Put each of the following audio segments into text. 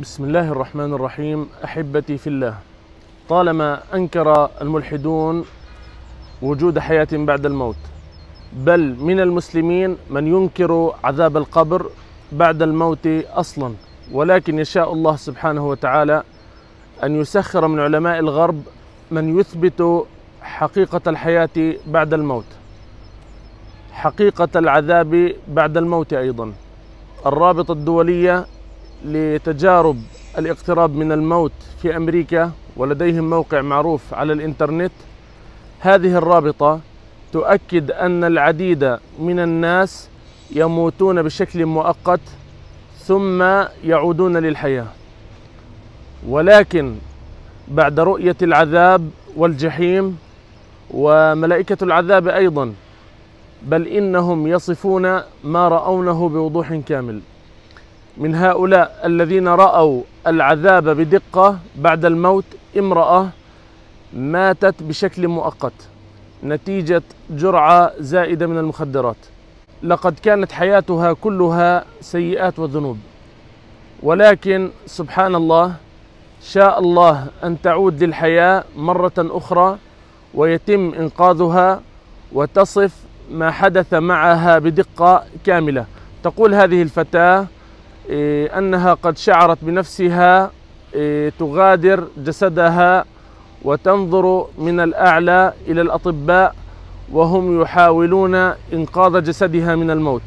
بسم الله الرحمن الرحيم. أحبتي في الله طالما أنكر الملحدون وجود حياة بعد الموت بل من المسلمين من ينكر عذاب القبر بعد الموت أصلا ولكن يشاء الله سبحانه وتعالى أن يسخر من علماء الغرب من يثبت حقيقة الحياة بعد الموت. حقيقة العذاب بعد الموت أيضا. الرابطة الدولية لتجارب الاقتراب من الموت في أمريكا ولديهم موقع معروف على الإنترنت هذه الرابطة تؤكد أن العديد من الناس يموتون بشكل مؤقت ثم يعودون للحياة. ولكن بعد رؤية العذاب والجحيم وملائكة العذاب أيضا بل إنهم يصفون ما رأونه بوضوح كامل. من هؤلاء الذين رأوا العذاب بدقة بعد الموت امرأة ماتت بشكل مؤقت نتيجة جرعة زائدة من المخدرات. لقد كانت حياتها كلها سيئات وذنوب. ولكن سبحان الله شاء الله أن تعود للحياة مرة أخرى ويتم إنقاذها وتصف ما حدث معها بدقة كاملة. تقول هذه الفتاة إيه، أنها قد شعرت بنفسها إيه، تغادر جسدها وتنظر من الأعلى إلى الأطباء وهم يحاولون إنقاذ جسدها من الموت.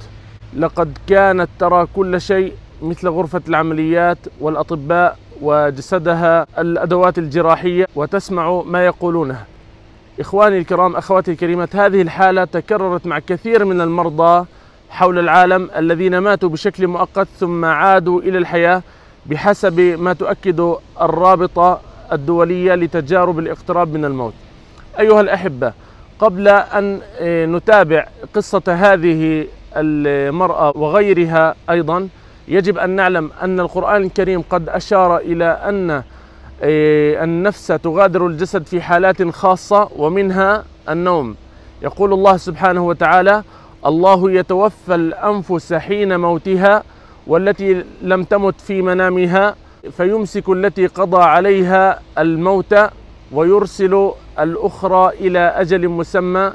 لقد كانت ترى كل شيء مثل غرفة العمليات والأطباء وجسدها الأدوات الجراحية وتسمع ما يقولونه. إخواني الكرام أخواتي الكريمات هذه الحالة تكررت مع كثير من المرضى حول العالم الذين ماتوا بشكل مؤقت ثم عادوا إلى الحياة بحسب ما تؤكد الرابطة الدولية لتجارب الاقتراب من الموت. أيها الأحبة قبل أن نتابع قصة هذه المرأة وغيرها أيضا يجب أن نعلم أن القرآن الكريم قد أشار إلى أن النفس تغادر الجسد في حالات خاصة ومنها النوم. يقول الله سبحانه وتعالى: الله يتوفى الأنفس حين موتها والتي لم تمت في منامها فيمسك التي قضى عليها الموت ويرسل الأخرى إلى أجل مسمى.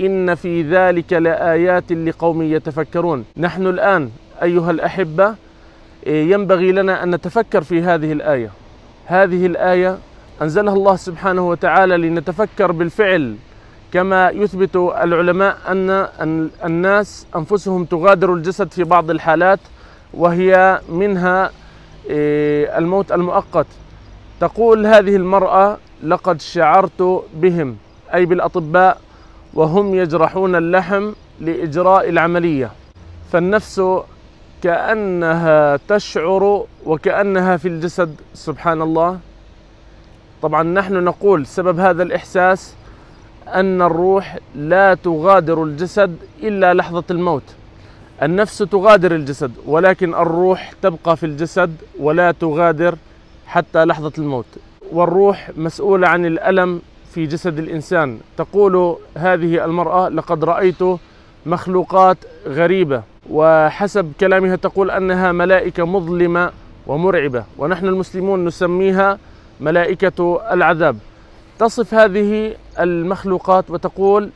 إن في ذلك لآيات لقوم يتفكرون. نحن الآن أيها الأحبة ينبغي لنا أن نتفكر في هذه الآية. هذه الآية أنزلها الله سبحانه وتعالى لنتفكر بالفعل كما يثبت العلماء أن الناس أنفسهم تغادر الجسد في بعض الحالات وهي منها الموت المؤقت. تقول هذه المرأة لقد شعرت بهم أي بالأطباء وهم يجرحون اللحم لإجراء العملية. فالنفس كأنها تشعر وكأنها في الجسد سبحان الله. طبعا نحن نقول سبب هذا الإحساس أن الروح لا تغادر الجسد إلا لحظة الموت. النفس تغادر الجسد ولكن الروح تبقى في الجسد ولا تغادر حتى لحظة الموت. والروح مسؤولة عن الألم في جسد الإنسان. تقول هذه المرأة لقد رأيت مخلوقات غريبة. وحسب كلامها تقول أنها ملائكة مظلمة ومرعبة. ونحن المسلمون نسميها ملائكة العذاب. تصف هذه المخلوقات وتقول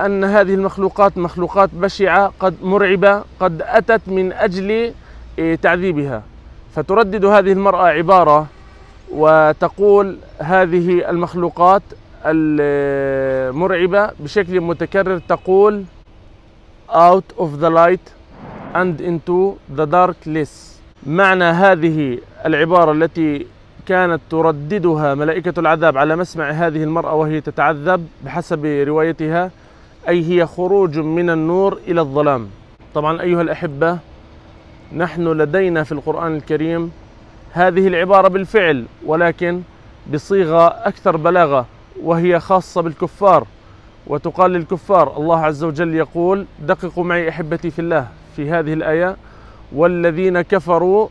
أن هذه المخلوقات مخلوقات بشعة قد مرعبة قد أتت من أجل إيه، تعذيبها. فتردد هذه المرأة عبارة وتقول هذه المخلوقات المرعبة بشكل متكرر تقول out of the light and into the darkness معنى هذه العبارة التي كانت ترددها ملائكة العذاب على مسمع هذه المرأة وهي تتعذب بحسب روايتها أي هي خروج من النور إلى الظلام. طبعا أيها الأحبة نحن لدينا في القرآن الكريم هذه العبارة بالفعل ولكن بصيغة أكثر بلاغة وهي خاصة بالكفار. وتقال للكفار الله عز وجل يقول دققوا معي أحبتي في الله في هذه الآية والذين كفروا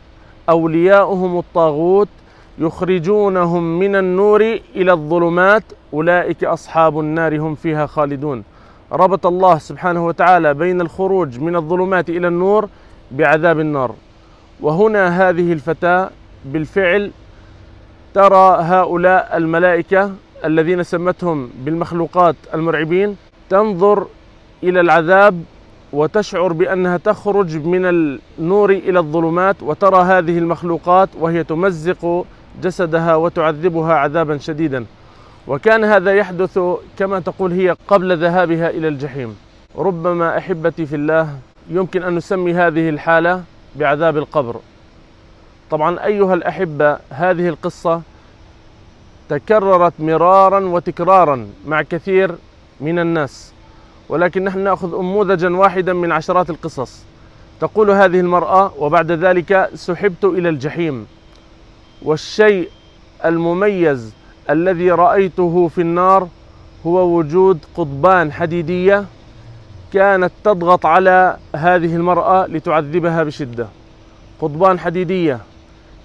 أولياؤهم الطاغوت يخرجونهم من النور إلى الظلمات أولئك أصحاب النار هم فيها خالدون. ربط الله سبحانه وتعالى بين الخروج من الظلمات إلى النور بعذاب النار. وهنا هذه الفتاة بالفعل ترى هؤلاء الملائكة الذين سمتهم بالمخلوقات المرعبين تنظر إلى العذاب وتشعر بأنها تخرج من النور إلى الظلمات وترى هذه المخلوقات وهي تمزق جسدها وتعذبها عذابا شديدا. وكان هذا يحدث كما تقول هي قبل ذهابها إلى الجحيم. ربما أحبتي في الله يمكن أن نسمي هذه الحالة بعذاب القبر. طبعا أيها الأحبة هذه القصة تكررت مرارا وتكرارا مع كثير من الناس. ولكن نحن نأخذ انموذجا واحدا من عشرات القصص. تقول هذه المرأة وبعد ذلك سحبت إلى الجحيم. والشيء المميز الذي رأيته في النار هو وجود قضبان حديدية كانت تضغط على هذه المرأة لتعذبها بشدة. قضبان حديدية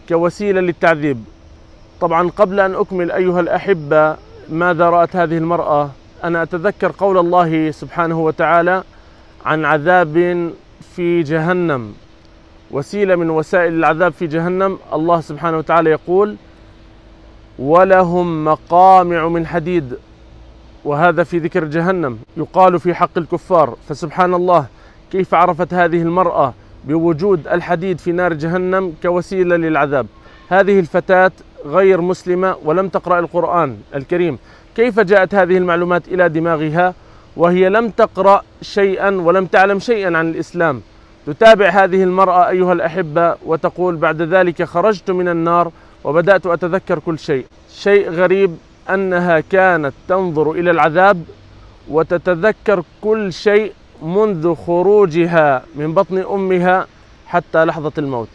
كوسيلة للتعذيب. طبعا قبل أن أكمل أيها الأحبة ماذا رأت هذه المرأة؟ أنا أتذكر قول الله سبحانه وتعالى عن عذاب في جهنم. وسيلة من وسائل العذاب في جهنم. الله سبحانه وتعالى يقول ولهم مقامع من حديد. وهذا في ذكر جهنم. يقال في حق الكفار فسبحان الله كيف عرفت هذه المرأة بوجود الحديد في نار جهنم كوسيلة للعذاب؟ هذه الفتاة غير مسلمة ولم تقرأ القرآن الكريم. كيف جاءت هذه المعلومات إلى دماغها؟ وهي لم تقرأ شيئا ولم تعلم شيئا عن الإسلام. تتابع هذه المرأة أيها الأحبة وتقول بعد ذلك خرجت من النار وبدأت أتذكر كل شيء. شيء غريب أنها كانت تنظر إلى العذاب وتتذكر كل شيء منذ خروجها من بطن أمها حتى لحظة الموت.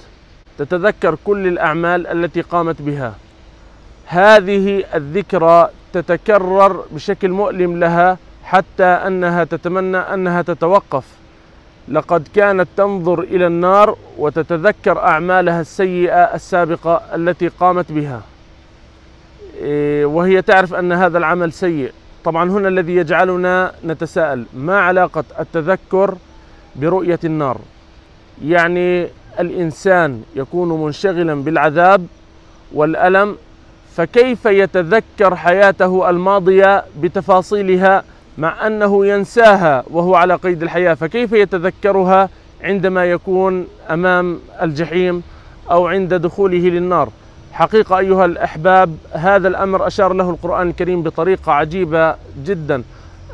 تتذكر كل الأعمال التي قامت بها. هذه الذكرى تتكرر بشكل مؤلم لها حتى أنها تتمنى أنها تتوقف. لقد كانت تنظر إلى النار وتتذكر أعمالها السيئة السابقة التي قامت بها. إيه، وهي تعرف أن هذا العمل سيء. طبعا هنا الذي يجعلنا نتساءل ما علاقة التذكر برؤية النار؟ يعني الإنسان يكون منشغلا بالعذاب والألم فكيف يتذكر حياته الماضية بتفاصيلها مع أنه ينساها وهو على قيد الحياة فكيف يتذكرها عندما يكون أمام الجحيم أو عند دخوله للنار؟ حقيقة أيها الأحباب هذا الأمر أشار له القرآن الكريم بطريقة عجيبة جدا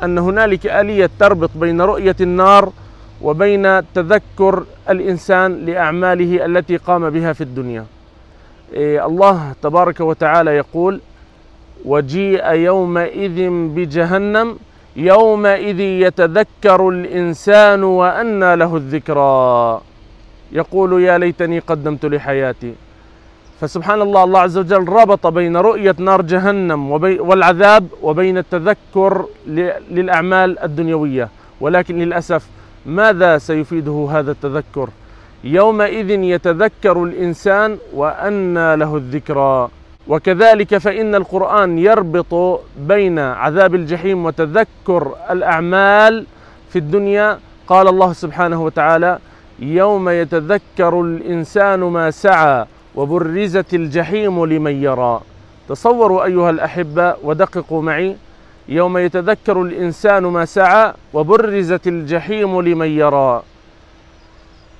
أن هنالك آلية تربط بين رؤية النار وبين تذكر الإنسان لأعماله التي قام بها في الدنيا. إيه، الله تبارك وتعالى يقول وجيء يومئذ بجهنم يومئذ يتذكر الإنسان وأنى له الذكرى. يقول يا ليتني قدمت لحياتي. فسبحان الله الله عز وجل ربط بين رؤية نار جهنم والعذاب وبين التذكر للأعمال الدنيوية. ولكن للأسف ماذا سيفيده هذا التذكر؟ يومئذ يتذكر الإنسان وأنى له الذكرى. وكذلك فإن القرآن يربط بين عذاب الجحيم وتذكر الأعمال في الدنيا. قال الله سبحانه وتعالى يوم يتذكر الإنسان ما سعى وبرزت الجحيم لمن يرى. تصوروا أيها الأحبة ودققوا معي. يوم يتذكر الإنسان ما سعى وبرزت الجحيم لمن يرى.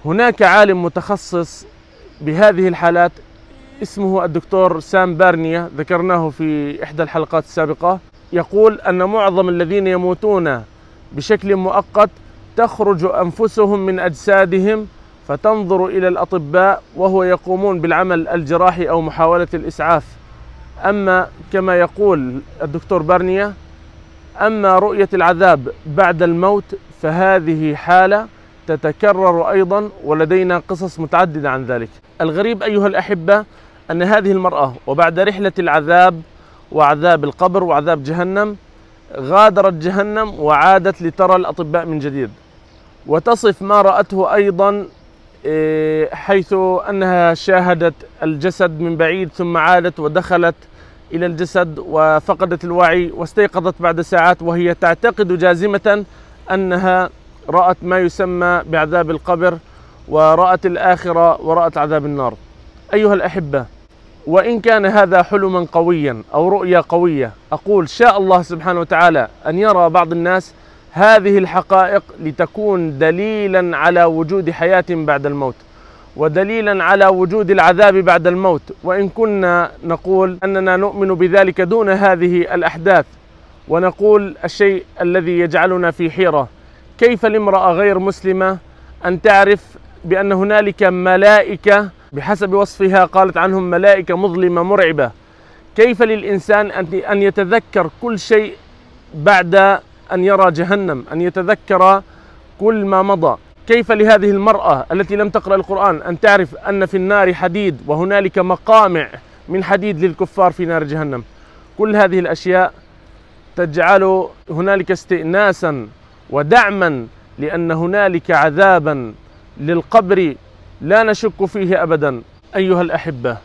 هناك عالم متخصص بهذه الحالات اسمه الدكتور سام بارنيا ذكرناه في إحدى الحلقات السابقة يقول أن معظم الذين يموتون بشكل مؤقت تخرج أنفسهم من أجسادهم فتنظر إلى الأطباء وهو يقومون بالعمل الجراحي أو محاولة الإسعاف أما كما يقول الدكتور بارنيا أما رؤية العذاب بعد الموت فهذه حالة تتكرر أيضا ولدينا قصص متعددة عن ذلك. الغريب أيها الأحبة أن هذه المرأة وبعد رحلة العذاب وعذاب القبر وعذاب جهنم غادرت جهنم وعادت لترى الأطباء من جديد. وتصف ما رأته أيضا إيه، حيث أنها شاهدت الجسد من بعيد ثم عادت ودخلت إلى الجسد وفقدت الوعي واستيقظت بعد ساعات وهي تعتقد جازمة أنها رأت ما يسمى بعذاب القبر ورأت الآخرة ورأت عذاب النار أيها الأحبة وإن كان هذا حلما قويا أو رؤيا قوية أقول شاء الله سبحانه وتعالى أن يرى بعض الناس هذه الحقائق لتكون دليلا على وجود حياة بعد الموت ودليلا على وجود العذاب بعد الموت. وإن كنا نقول أننا نؤمن بذلك دون هذه الأحداث ونقول الشيء الذي يجعلنا في حيرة كيف لامرأة غير مسلمة؟ أن تعرف بأن هنالك ملائكة بحسب وصفها قالت عنهم ملائكة مظلمة مرعبة. كيف للإنسان أن يتذكر كل شيء بعد أن يرى جهنم أن يتذكر كل ما مضى؟ كيف لهذه المرأة التي لم تقرأ القرآن أن تعرف أن في النار حديد وهنالك مقامع من حديد للكفار في نار جهنم؟ كل هذه الأشياء تجعل هنالك استئناسا ودعما لأن هنالك عذابا للقبر لا نشك فيه أبدا. أيها الأحبة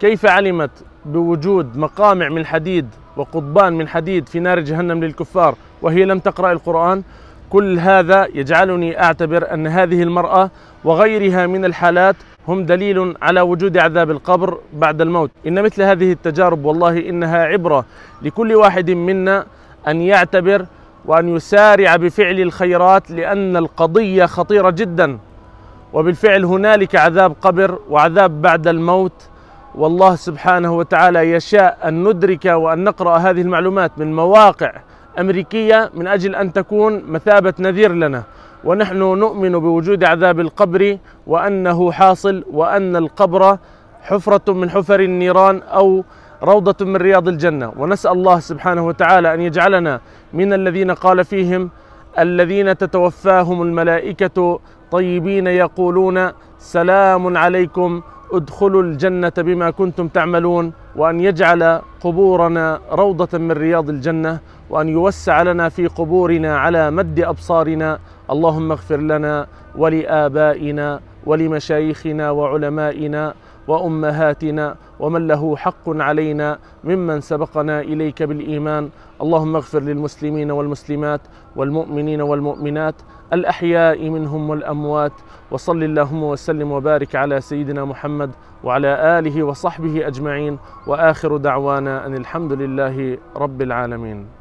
كيف علمت بوجود مقامع من حديد وقضبان من حديد في نار جهنم للكفار وهي لم تقرأ القرآن؟ كل هذا يجعلني أعتبر أن هذه المرأة وغيرها من الحالات هم دليل على وجود عذاب القبر بعد الموت. إن مثل هذه التجارب والله إنها عبرة لكل واحد منا أن يعتبر وأن يسارع بفعل الخيرات لأن القضية خطيرة جدا. وبالفعل هنالك عذاب قبر وعذاب بعد الموت. والله سبحانه وتعالى يشاء أن ندرك وأن نقرأ هذه المعلومات من مواقع أمريكية من أجل أن تكون مثابة نذير لنا. ونحن نؤمن بوجود عذاب القبر وأنه حاصل وأن القبر حفرة من حفر النيران أو روضة من رياض الجنة. ونسأل الله سبحانه وتعالى أن يجعلنا من الذين قال فيهم الذين تتوفاهم الملائكة طيبين يقولون سلام عليكم ادخلوا الجنة بما كنتم تعملون وأن يجعل قبورنا روضة من رياض الجنة وأن يوسع لنا في قبورنا على مد أبصارنا. اللهم اغفر لنا ولآبائنا ولمشايخنا وعلمائنا وأمهاتنا ومن له حق علينا ممن سبقنا إليك بالإيمان. اللهم اغفر للمسلمين والمسلمات والمؤمنين والمؤمنات الأحياء منهم والأموات وصل اللهم وسلم وبارك على سيدنا محمد وعلى آله وصحبه أجمعين وآخر دعوانا أن الحمد لله رب العالمين.